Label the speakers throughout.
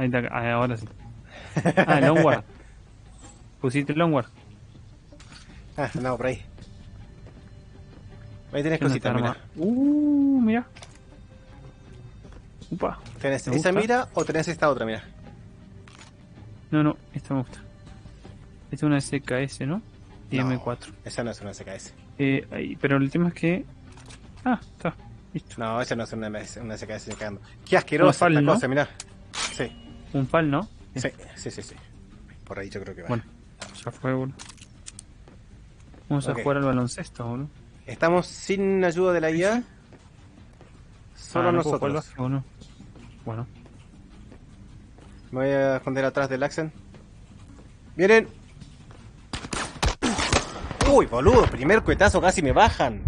Speaker 1: Ahí está, ah, ahora sí. Ah, Longward. Pusiste Longward.
Speaker 2: Ah, no, por ahí. Ahí tenés
Speaker 1: ¿Qué onda
Speaker 2: cositas, mira.
Speaker 1: Uh, mira. Upa.
Speaker 2: ¿Tenés esa
Speaker 1: gusta.
Speaker 2: mira o tenés esta otra, mira?
Speaker 1: No, no, esta me gusta. Esta es una SKS, ¿no? Y
Speaker 2: No,
Speaker 1: M4.
Speaker 2: Esa no es una SKS.
Speaker 1: Eh, ahí, pero el tema es que. Ah, está. Listo.
Speaker 2: No, esa no es una, una SKS. Qué asquerosa esta
Speaker 1: ¿no?
Speaker 2: cosa, mirá. Sí,
Speaker 1: Un FAL, ¿no?
Speaker 2: sí, sí, sí, sí. Por ahí yo creo que va.
Speaker 1: Bueno, ya fue, boludo. Vamos a jugar al baloncesto, boludo.
Speaker 2: Estamos sin ayuda de la IA. Solo
Speaker 1: Ah, no
Speaker 2: nosotros.
Speaker 1: básquet, boludo. Bueno,
Speaker 2: Me voy a esconder atrás del Axen. ¡Vienen! ¡Uy, boludo! Primer cuetazo casi me bajan.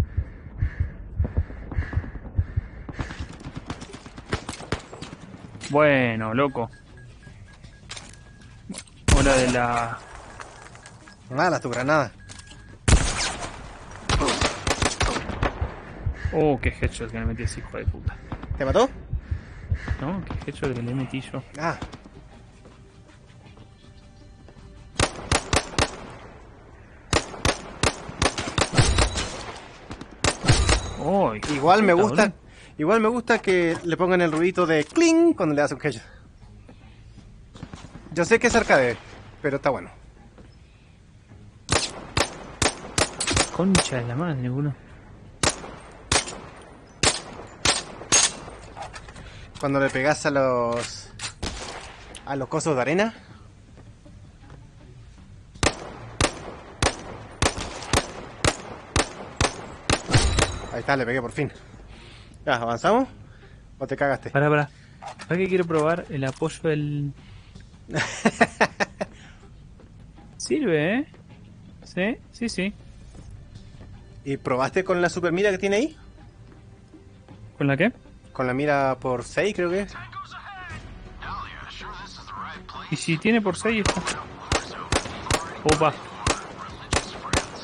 Speaker 1: bueno, loco. De la.
Speaker 2: Mala tu granada.
Speaker 1: Oh, qué headshot que le metí ese hijo de puta.
Speaker 2: ¿Te mató?
Speaker 1: ¿No? Qué headshot que le metí yo.
Speaker 2: Ah.
Speaker 1: Oh,
Speaker 2: Igual me gusta. Igual me gusta que le pongan el ruidito de cling cuando le das un headshot. Yo sé que es arcade, pero está bueno.
Speaker 1: Concha de la madre, boludo.
Speaker 2: Cuando le pegas a los. a los cosos de arena. Ahí está, le pegué por fin. Ya, ¿avanzamos? ¿O te cagaste?
Speaker 1: Pará, pará. ¿Para qué quiero probar el apoyo del. Sirve, ¿eh? Sí, sí, sí.
Speaker 2: ¿Y probaste con la super mira que tiene ahí?
Speaker 1: ¿Con la qué?
Speaker 2: Con la mira por 6 creo que es.
Speaker 1: Y si tiene por 6 está. Opa.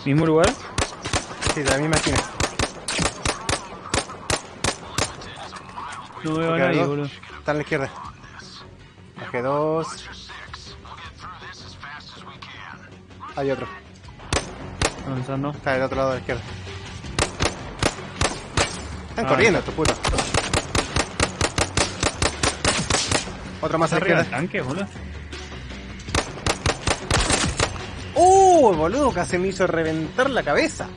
Speaker 1: ¿Mismo lugar?
Speaker 2: Sí, de la misma esquina.
Speaker 1: No veo a nadie, boludo.
Speaker 2: Está a la izquierda. Bajé dos. Hay otro.
Speaker 1: Avanzando.
Speaker 2: Está del otro lado de la izquierda. Están
Speaker 1: Ah,
Speaker 2: corriendo estos putos. Otro más a
Speaker 1: ¿Está
Speaker 2: la
Speaker 1: arriba del tanque, boludo?
Speaker 2: ¡Uh! Boludo, casi me hizo reventar la cabeza.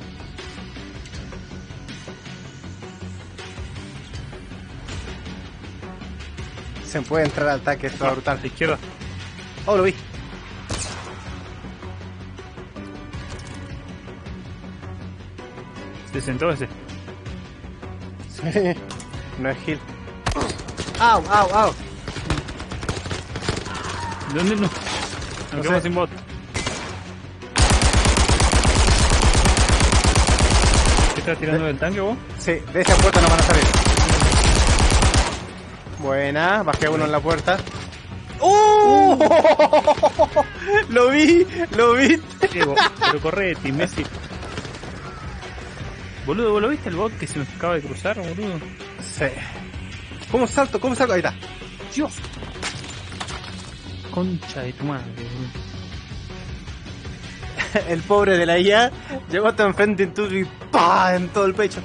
Speaker 2: Se puede entrar al ataque, esto es brutal.
Speaker 1: A la izquierda.
Speaker 2: Oh, lo vi.
Speaker 1: Se sentó ese.
Speaker 2: no es Gil. ¡Au, au, au!
Speaker 1: ¿De dónde no? Nos
Speaker 2: No
Speaker 1: quedamos
Speaker 2: sé.
Speaker 1: sin bot. ¿Qué estás tirando del tanque vos?
Speaker 2: Sí, de esa puerta no van a salir. Buena, bajé uno en la puerta. ¡Uh! lo vi, lo vi.
Speaker 1: Diego, pero corre, Messi. Boludo, ¿vos lo viste el bot que se me acaba de cruzar, boludo?
Speaker 2: Sí. ¿Cómo salto? ¿Cómo salto? Ahí está.
Speaker 1: Dios. Concha de tu madre, boludo.
Speaker 2: El pobre de la IA llegó hasta enfrente en tuyo y ¡pa! en todo el pecho.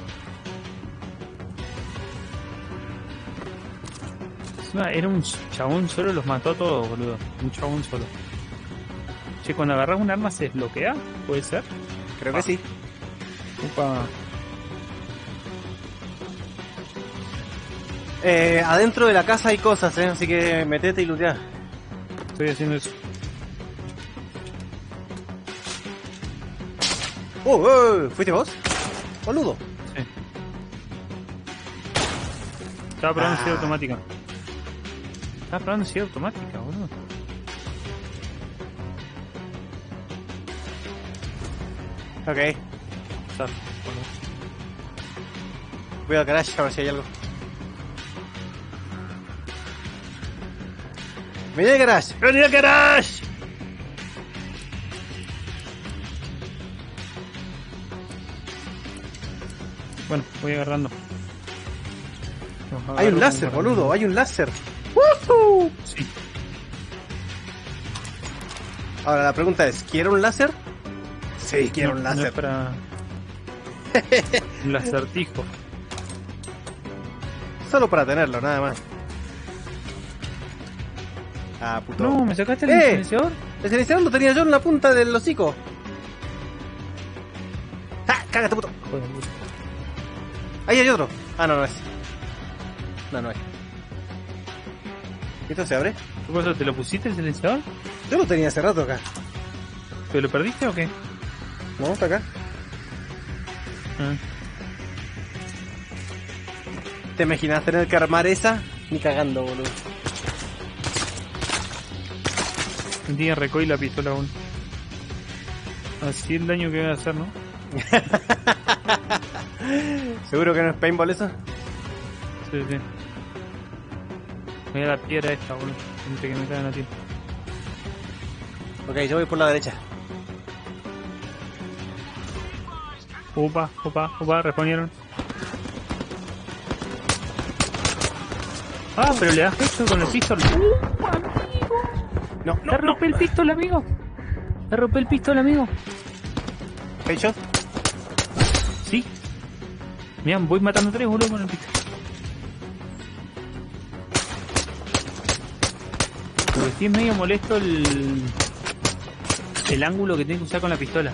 Speaker 1: Era un chabón solo, los mató a todos, boludo. Un chabón solo. Che, cuando agarras un arma se desbloquea, ¿puede ser?
Speaker 2: Creo que sí.
Speaker 1: Upa.
Speaker 2: Eh, adentro de la casa hay cosas, ¿eh? así que metete y lootea.
Speaker 1: Estoy haciendo eso.
Speaker 2: ¡Uh! uh, ¿Fuiste vos? Boludo.
Speaker 1: Sí. Estaba probando
Speaker 2: Ah.
Speaker 1: automática. Estaba probando automática, boludo.
Speaker 2: Ok. Voy al garage a ver si hay algo. Vení al garage.
Speaker 1: ¡Vení al garage! Bueno, voy agarrando.
Speaker 2: Hay un láser, boludo. Hay un láser. ¡Woohoo!
Speaker 1: Sí.
Speaker 2: Ahora la pregunta es, ¿quiero un láser? Sí, quiero un
Speaker 1: No,
Speaker 2: láser.
Speaker 1: es para... Un acertijo.
Speaker 2: Solo para tenerlo, nada más. Ah, puto.
Speaker 1: No, ¿me sacaste el
Speaker 2: ¡Eh!
Speaker 1: silenciador?
Speaker 2: El silenciador lo tenía yo en la punta del hocico. ¡Ah! ¡Cágate, puto!
Speaker 1: Joder.
Speaker 2: Ahí hay otro. Ah, no, no es. No, no es. ¿Esto se abre?
Speaker 1: ¿Qué pasó? ¿Te lo pusiste el silenciador?
Speaker 2: Yo lo tenía hace rato acá.
Speaker 1: ¿Pero lo perdiste o qué?
Speaker 2: ¿No? ¿Está acá?
Speaker 1: Ah.
Speaker 2: ¿Te imaginas tener que armar esa? Ni cagando, boludo.
Speaker 1: Tiene recoil la pistola aún. Así el daño que va a hacer, ¿no?
Speaker 2: ¿Seguro que no es paintball eso?
Speaker 1: Sí, sí. Mira la piedra esta, boludo. Gente que me cae en la tierra.
Speaker 2: Ok, yo voy por la derecha.
Speaker 1: Opa, opa, opa, respondieron. Ah, pero le das hecho con el pistol. ¡Uh, amigo!
Speaker 2: No,
Speaker 1: ¡Le rompe el pistol, amigo! ¡Le rompe el pistol, amigo!
Speaker 2: ¿Headshot?
Speaker 1: Sí. Mira, voy matando tres, boludo, con el pistol. Porque sí es medio molesto el... El ángulo que tengo que usar con la pistola.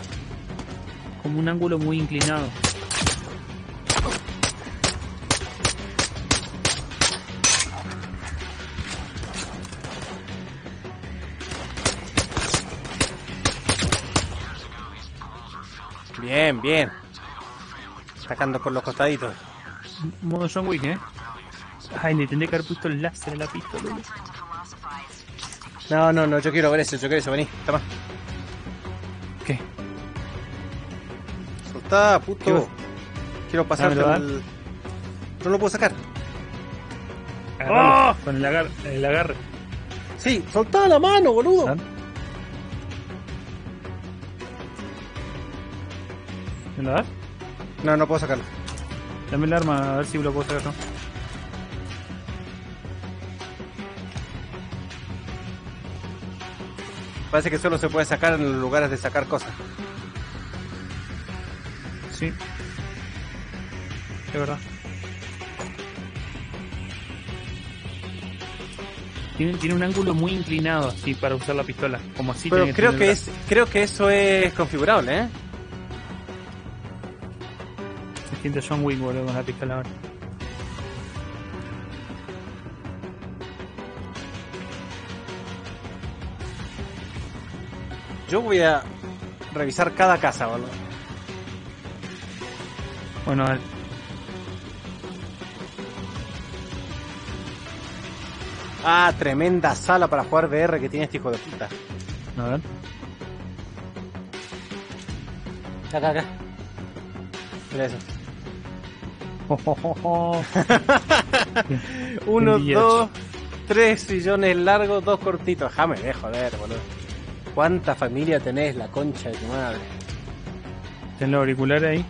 Speaker 1: Como un ángulo muy inclinado.
Speaker 2: Bien, bien. Sacando por los costaditos.
Speaker 1: Modo John Wick, ¿eh? Ay, le tendré que haber puesto el láser a la pistola. boludo.
Speaker 2: No, no, no, yo quiero ver eso, yo quiero eso, vení, toma.
Speaker 1: ¿Qué?
Speaker 2: Soltá,
Speaker 1: ¿Qué
Speaker 2: puto. Quiero pasarte
Speaker 1: Dámelo,
Speaker 2: el... No lo puedo sacar.
Speaker 1: Agarralo, Con el agarre. El agarre.
Speaker 2: Sí, soltá la mano, boludo.
Speaker 1: ¿Ah? ¿Me lo das?
Speaker 2: No, no puedo sacarlo.
Speaker 1: Dame el arma a ver si lo puedo sacar. ¿no?
Speaker 2: Parece que solo se puede sacar en los lugares de sacar cosas.
Speaker 1: Sí. Es verdad. Tiene, tiene un ángulo muy inclinado así para usar la pistola. Como así
Speaker 2: Pero creo que es, creo que eso es configurable, ¿eh?
Speaker 1: Siente John Wick, boludo, con la pistola ahora.
Speaker 2: Yo voy a revisar cada casa, boludo.
Speaker 1: Bueno, a ver.
Speaker 2: Ah, tremenda sala para jugar VR que tiene este hijo de puta.
Speaker 1: A ver.
Speaker 2: Acá, acá. Mira eso. Uno,
Speaker 1: Envidia.
Speaker 2: dos, tres sillones largos, dos cortitos. Déjame de joder, boludo. ¿Cuánta familia tenés, la concha de tu madre?
Speaker 1: Ten los auriculares ahí.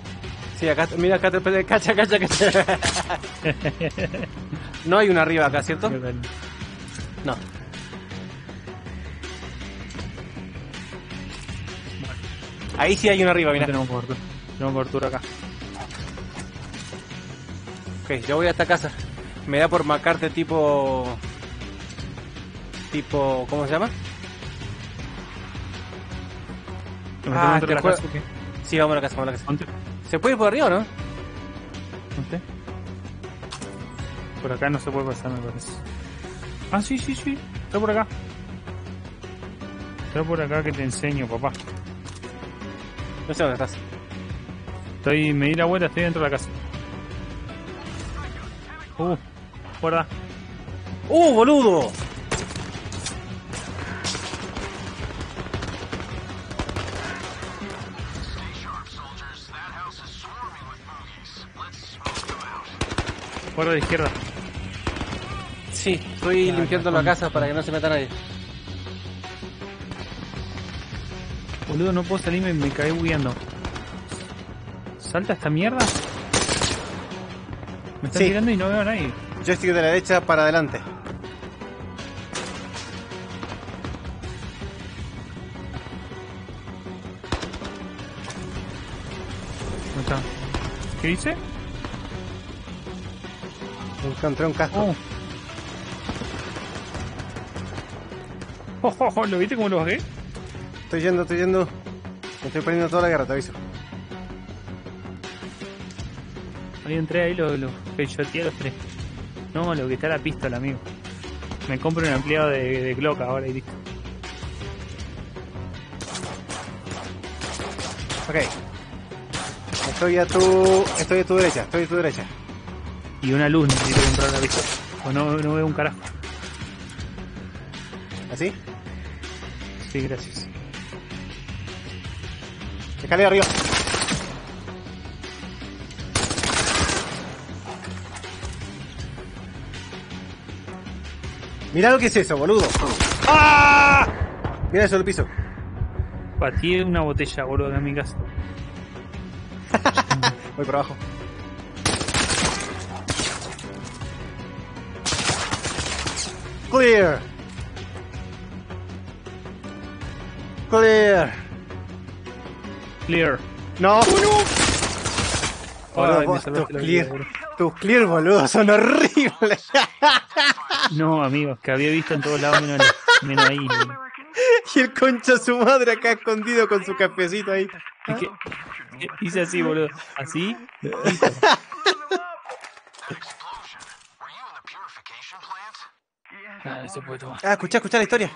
Speaker 2: Sí, acá, mira, acá te cacha, cacha, cacha. No hay una arriba acá, ¿cierto? No. Ahí sí hay una arriba,
Speaker 1: No
Speaker 2: mira.
Speaker 1: tenemos cobertura. Tenemos cobertura acá.
Speaker 2: Ok, yo voy a esta casa. Me da por marcarte tipo... Tipo... ¿Cómo se llama?
Speaker 1: ¿Nos
Speaker 2: Ah, te
Speaker 1: la
Speaker 2: juego-
Speaker 1: casa?
Speaker 2: Sí, vamos a la casa, vamos a la casa.
Speaker 1: ¿Dónde?
Speaker 2: ¿Se puede ir por arriba o no?
Speaker 1: ¿Dónde? Por acá no se puede pasar, me parece. Ah, sí, sí, sí. Está por acá. Está por acá que te enseño, papá.
Speaker 2: No sé dónde estás.
Speaker 1: Estoy, me di la vuelta, estoy dentro de la casa. Guarda.
Speaker 2: ¡Uh, boludo!
Speaker 1: Guarda a la izquierda.
Speaker 2: Sí, estoy limpiando la casa para que no se meta nadie.
Speaker 1: Boludo, no puedo salirme, me caí bugueando. ¿Salta esta mierda? Me está
Speaker 2: Sí.
Speaker 1: tirando y no veo a nadie.
Speaker 2: Joystick de la derecha para adelante.
Speaker 1: ¿Qué dice?
Speaker 2: Encontré un casco.
Speaker 1: Oh. oh. Oh, oh, ¿Lo viste cómo lo bajé?
Speaker 2: Estoy yendo, estoy yendo. Me estoy perdiendo toda la guerra, te aviso.
Speaker 1: Ahí entré ahí, lo, lo, lo, los tres. No, lo que está la pistola, amigo. Me compro un ampliado de, Glock ahora y listo.
Speaker 2: Ok. Estoy a tu. Estoy a tu derecha, estoy a tu derecha.
Speaker 1: Y una luz necesito comprar la pistola. O no, no veo un carajo.
Speaker 2: ¿Así?
Speaker 1: Sí, gracias.
Speaker 2: Escalera arriba. Mira lo que es eso, boludo. ¡Ah! Mira eso el piso.
Speaker 1: Patí una botella, boludo, acá en mi casa.
Speaker 2: Voy por abajo. Clear. Clear.
Speaker 1: Clear.
Speaker 2: No. Boludo,
Speaker 1: Ay, me
Speaker 2: vos,
Speaker 1: salvaste
Speaker 2: tus
Speaker 1: la
Speaker 2: clear,
Speaker 1: vida.
Speaker 2: Tus clear, boludo, son horribles.
Speaker 1: No, amigos, que había visto en todos lados menos, menos ahí.
Speaker 2: y el concha su madre acá escondido con su cafecito ahí.
Speaker 1: Es que hice así, boludo. Así. Ah, se puede tomar.
Speaker 2: Ah, escuchá, escuchá la historia.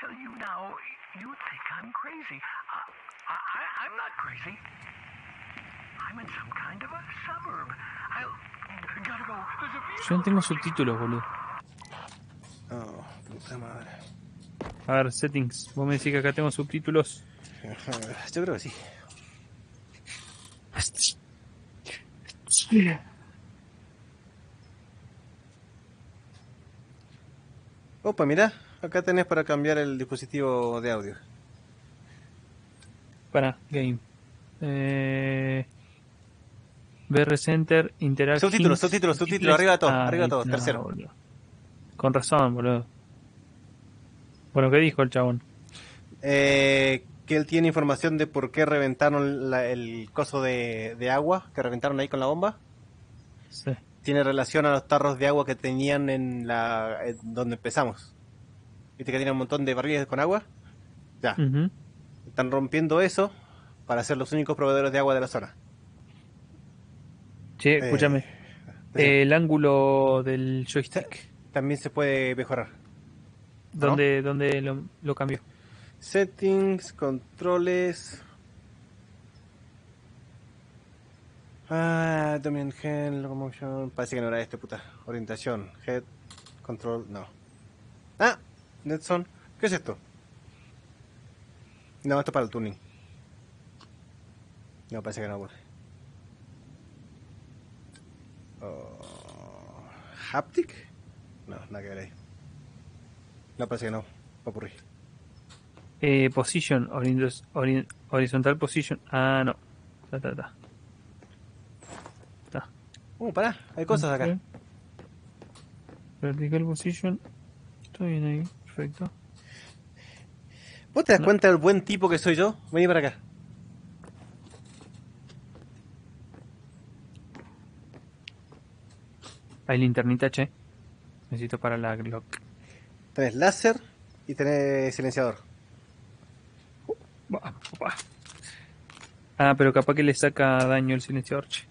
Speaker 3: Tell you now, you'd think I'm crazy. I, I, I'm not crazy. I'm in some kind of a suburb. I'll. Gotta go. There's a
Speaker 1: Yo no tengo subtítulos, boludo.
Speaker 2: Oh, puta madre.
Speaker 1: A ver, settings. Vos me decís que acá tengo subtítulos.
Speaker 2: Yo creo que sí. Opa, mira, acá tenés para cambiar el dispositivo de audio.
Speaker 1: Para, game. Eh... BR Center, Interactive.
Speaker 2: Subtítulos, subtítulos, subtítulos, arriba de todo, arriba de todo, tercero.
Speaker 1: boludo. Con razón, boludo. Bueno, ¿qué dijo el chabón?
Speaker 2: Eh, que él tiene información de por qué reventaron la- el coso de, de agua, que reventaron ahí con la bomba.
Speaker 1: Sí.
Speaker 2: Tiene relación a los tarros de agua que tenían en la en donde empezamos. ¿Viste que tiene un montón de barriles con agua? Ya. Están rompiendo eso para ser los únicos proveedores de agua de la zona.
Speaker 1: Che, escúchame.
Speaker 2: Eh,
Speaker 1: el ángulo del joystick.
Speaker 2: También se puede mejorar.
Speaker 1: ¿Dónde, dónde lo, lo cambió?
Speaker 2: Settings, controles. Ah, también Gen, Locomotion. Parece que no era este, puta. Orientación, Head, Control, no. Ah, Netson. ¿Qué es esto? No, esto es para el tuning. No, parece que no, pues. Oh, ¿Haptic? No, nada que ver ahí. No, parece que no. Popurrí.
Speaker 1: Eh, position, horizontal position. Ah, no. Ta, ta, ta. Ta.
Speaker 2: Uh, pará, hay cosas acá.
Speaker 1: Vertical position. Está bien ahí, perfecto.
Speaker 2: ¿Vos te das
Speaker 1: No.
Speaker 2: cuenta del buen tipo que soy yo? Vení para acá.
Speaker 1: Hay linternita, che. Necesito para la Glock.
Speaker 2: Tenés láser y tenés silenciador.
Speaker 1: Ah, pero capaz que le saca daño el silenciador, che.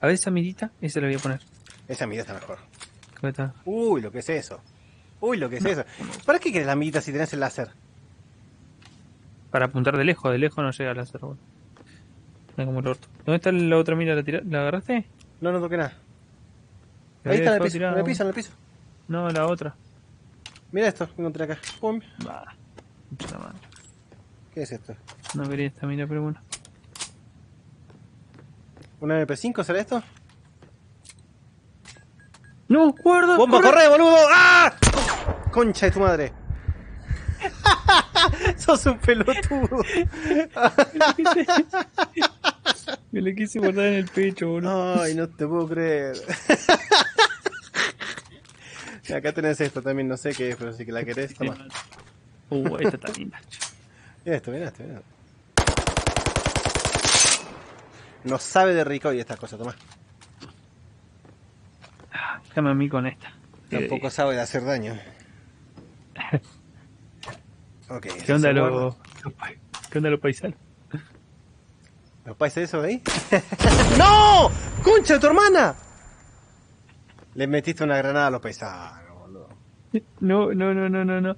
Speaker 1: A ver esa mirita, esa la voy a poner.
Speaker 2: Esa mira está mejor.
Speaker 1: ¿Cómo está?
Speaker 2: Uy, lo que es eso. Uy, lo que es eso. ¿Para qué querés la mirita si tenés el láser?
Speaker 1: Para apuntar de lejos, de lejos no llega al láser, bueno. Mira como el orto. ¿Dónde está la otra mira? ¿La, tira- ¿La agarraste?
Speaker 2: No, no toqué nada. Ahí está en el piso, en el piso, en el piso.
Speaker 1: No, la otra.
Speaker 2: Mira esto, que encontré acá. Pum.
Speaker 1: Bah, madre.
Speaker 2: ¿Qué es esto?
Speaker 1: No quería esta mira, pero bueno.
Speaker 2: ¿Una MP5 será esto?
Speaker 1: ¡No! ¡Guarda!
Speaker 2: ¡Bomba, corre, boludo! ¡Ah! Concha de tu madre. Sos un pelotudo.
Speaker 1: Me le quise guardar en el pecho, boludo.
Speaker 2: Ay, no te puedo creer. Acá tenés esto también, no sé qué es, pero si que la querés, toma.
Speaker 1: Uh, esta está linda.
Speaker 2: Mira esto, mira esto, mira. No sabe de rico y estas cosas, Tomás.
Speaker 1: Déjame a mí con esta.
Speaker 2: Tampoco sabe de hacer daño. Ok.
Speaker 1: ¿Qué onda pa- ¿Qué onda los paisanos?
Speaker 2: ¿Los países eso ahí? ¡No! ¡Concha de tu hermana! Le metiste una granada a los paisanos, boludo.
Speaker 1: No, no, no, no, no, no.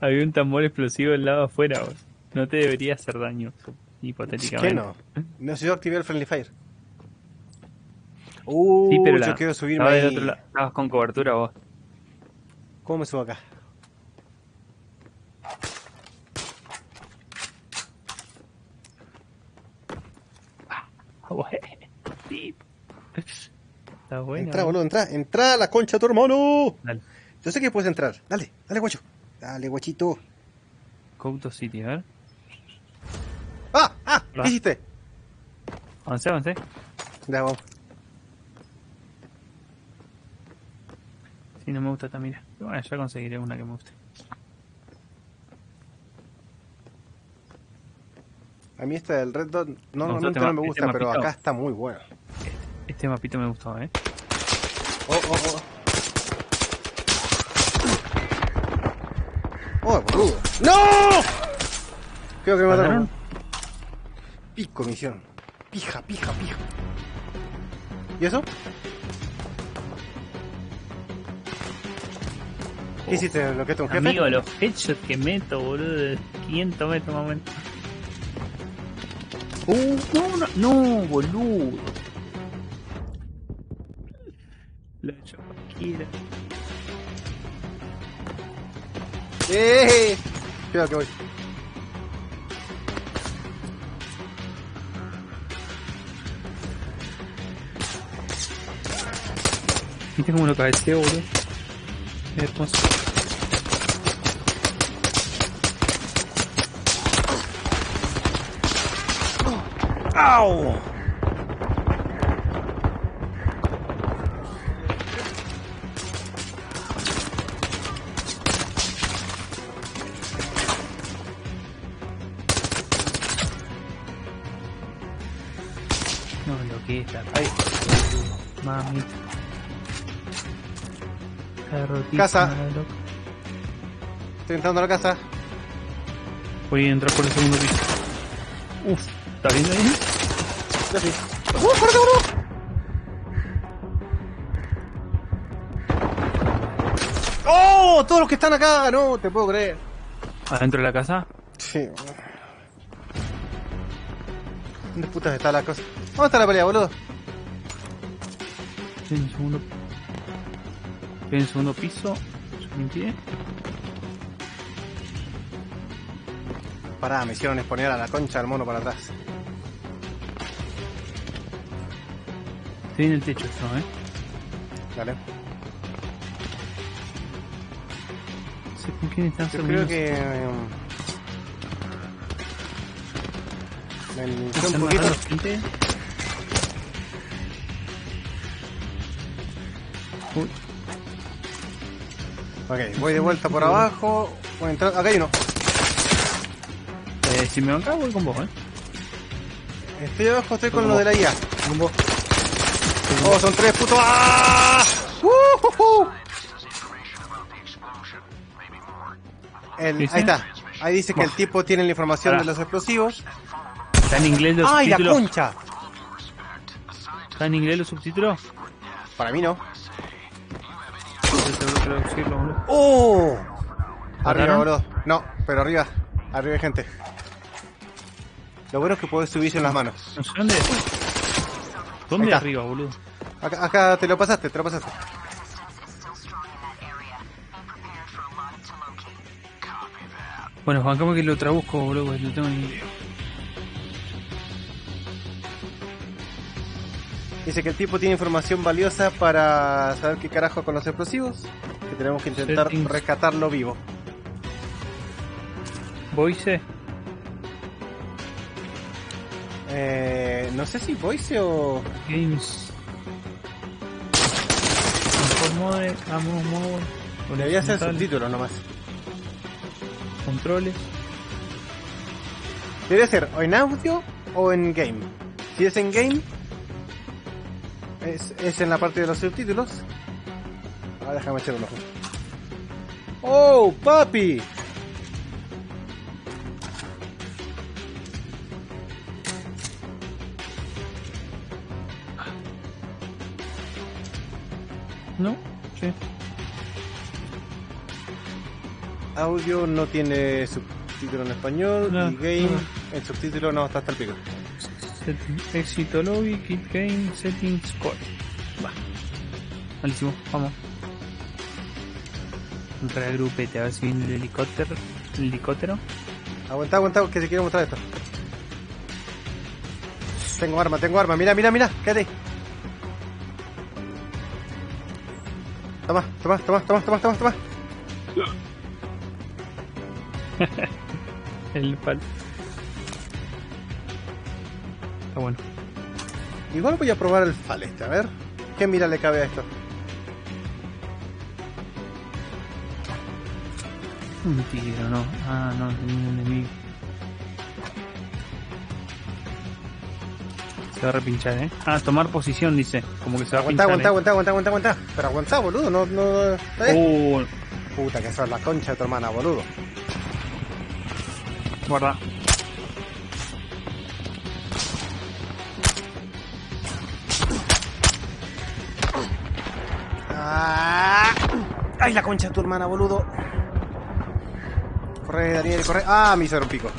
Speaker 1: Había un tambor explosivo al lado afuera. boludo. No te debería hacer daño, hipotéticamente.
Speaker 2: ¿Qué no? No sé, yo activé el Friendly Fire. Uh,
Speaker 1: Sí, pero
Speaker 2: yo
Speaker 1: la,
Speaker 2: quiero subirme
Speaker 1: del
Speaker 2: ahí.
Speaker 1: Estabas con cobertura vos.
Speaker 2: ¿Cómo me subo acá?
Speaker 1: bueno. Sí. Está bueno.
Speaker 2: entra, boludo, entra. Entra la concha de tu hermano.
Speaker 1: Dale.
Speaker 2: Yo sé que puedes entrar. Dale, dale, guacho. Dale, guachito.
Speaker 1: Couto City, a ver.
Speaker 2: ¡Ah! ¡Ah! ¿Qué hiciste?
Speaker 1: Avancé, avancé.
Speaker 2: Ya, vamos.
Speaker 1: Sí, no me gusta esta mira. Bueno, ya conseguiré una que me guste.
Speaker 2: A mí esta del Red Dot
Speaker 1: No,
Speaker 2: normalmente
Speaker 1: este
Speaker 2: no me gusta,
Speaker 1: este
Speaker 2: pero
Speaker 1: mapito.
Speaker 2: acá está muy bueno.
Speaker 1: Este mapito me gustó, eh.
Speaker 2: Oh, oh, oh. ¡Oh, boludo! ¡No! Creo que me mataron. Pico misión. Pija, pija, pija. ¿Y eso? ¿Qué hiciste? ¿Lo que un jefe?
Speaker 1: Amigo, los headshots que meto, boludo, de 500 metros más o menos. Uh, no, no, no, boludo. Lo he hecho cualquiera.
Speaker 2: ¡Eh! Cuidado que voy.
Speaker 1: ¿Viste cómo lo cabeceo, boludo? Es hermoso.
Speaker 2: ¡Au!
Speaker 1: No, lo que es la
Speaker 2: Ahí.
Speaker 1: rotísima
Speaker 2: Casa. Estoy entrando a la casa.
Speaker 1: Voy a entrar por el segundo piso. Uf, ¿está viendo ahí?
Speaker 2: Ya sí. ¡Uh, corre, boludo! ¡Oh! Todos los que están acá, no te puedo creer.
Speaker 1: Adentro de la casa.
Speaker 2: Sí. ¿Dónde putas está la cosa? ¿Dónde está la pelea, boludo?
Speaker 1: Estoy en el segundo. Estoy en el segundo piso. Yo limpié.
Speaker 2: Pará, me hicieron exponer a la concha del mono para atrás.
Speaker 1: Estoy en el techo yo, eh.
Speaker 2: Dale.
Speaker 1: No sé con quién están
Speaker 2: Yo creo que. em, Me limpié
Speaker 1: ¿Están
Speaker 2: un poquito.
Speaker 1: gente? Uy,
Speaker 2: Ok, voy de vuelta por abajo. Voy a entrar. Acá hay uno.
Speaker 1: eh, si me banca voy con vos, eh.
Speaker 2: Estoy abajo, estoy con lo de la IA. Oh, son tres putos. ¡Ah! ¡Uh, uh, uh! El- ahí está. Ahí dice que el tipo tiene la información de los explosivos.
Speaker 1: ¿Está en inglés los
Speaker 2: ¡Ay, la concha!
Speaker 1: ¿Está en inglés los subtítulos?
Speaker 2: Para mí no. ¡Oh! Arriba, boludo. No, pero arriba. Arriba hay gente. Lo bueno es que puedes subirse en las manos.
Speaker 1: Dónde. ¿Dónde arriba, boludo?
Speaker 2: Acá, acá te lo pasaste, te lo pasaste.
Speaker 1: Bueno, bancamos que lo traduzco, boludo, porque no tengo ni idea.
Speaker 2: Dice que el tipo tiene información valiosa para saber qué carajo con los explosivos. Que tenemos que intentar
Speaker 1: Settings.
Speaker 2: rescatarlo vivo.
Speaker 1: Voice.
Speaker 2: Eh, no sé si voice o.
Speaker 1: Games. Mejor mode, amo mode.
Speaker 2: Debería ser
Speaker 1: horizontal,
Speaker 2: subtítulos nomás.
Speaker 1: controles.
Speaker 2: Debería ser o en audio o en game. Si es en game, es, es en la parte de los subtítulos. Ahora déjame echar un ojo. ¡Oh, papi!
Speaker 1: Sí.
Speaker 2: Audio no tiene subtítulo en español
Speaker 1: No,
Speaker 2: y game,
Speaker 1: no.
Speaker 2: el subtítulo no está hasta el pico.
Speaker 1: Éxito lobby, kit game, settings, score. Va. Malísimo, vamos. Entrar al grupete, a ver si viene el helicóptero. El helicóptero.
Speaker 2: Aguanta, aguanta, que te quiero mostrar esto. Tengo arma, tengo arma. Mira, mira, mira. Quédate. Toma, toma, toma, toma, toma, toma, toma.
Speaker 1: El pal. Está bueno.
Speaker 2: Igual voy a probar el FAL este, a ver. ¿Qué mira le cabe a esto?
Speaker 1: Un tiro, no. Ah, no, tenía un enemigo. Se va a repinchar, eh. Ah, tomar posición, dice. Como que se va a
Speaker 2: Aguanta,
Speaker 1: pinchar.
Speaker 2: aguanta, aguanta, aguanta, aguanta, aguanta. Pero aguanta, boludo, no, no.
Speaker 1: eh.
Speaker 2: ¿eh?
Speaker 1: Uh,
Speaker 2: Puta que sos la concha de tu hermana, boludo.
Speaker 1: guarda.
Speaker 2: Ah. Ay, la concha de tu hermana, boludo. Corre, Daniel, corre. Ah, me hizo un pico.